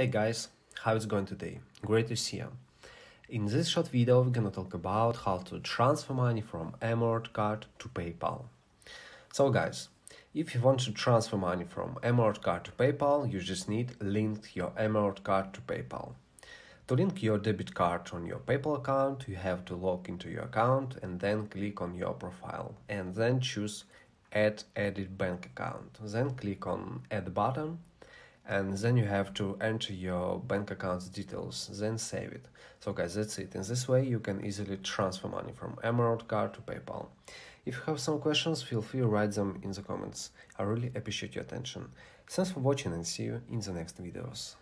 Hey guys, how it's going today? Great to see you. In this short video, we're gonna talk about how to transfer money from Emerald card to PayPal. So guys, if you want to transfer money from Emerald card to PayPal, you just need link your Emerald card to PayPal. To link your debit card on your PayPal account, you have to log into your account and then click on your profile and then choose add edit bank account. Then click on add button and then you have to enter your bank account's details, then save it. So guys, that's it. In this way, you can easily transfer money from Emerald card to PayPal. If you have some questions, feel free to write them in the comments. I really appreciate your attention. Thanks for watching and see you in the next videos.